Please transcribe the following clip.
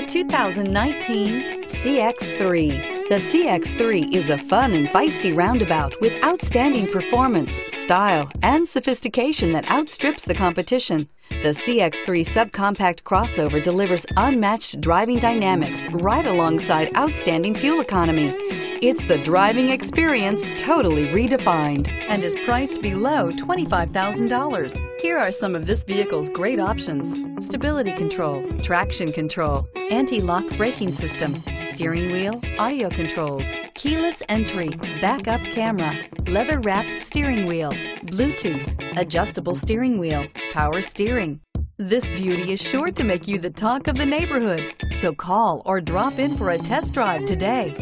the 2019 CX-3. The CX-3 is a fun and feisty roundabout with outstanding performance, style, and sophistication that outstrips the competition. The CX-3 subcompact crossover delivers unmatched driving dynamics right alongside outstanding fuel economy. It's the driving experience totally redefined and is priced below $25,000. Here are some of this vehicle's great options. Stability control, traction control, anti-lock braking system, steering wheel, audio controls, keyless entry, backup camera, leather wrapped steering wheel, Bluetooth, adjustable steering wheel, power steering. This beauty is sure to make you the talk of the neighborhood. So call or drop in for a test drive today.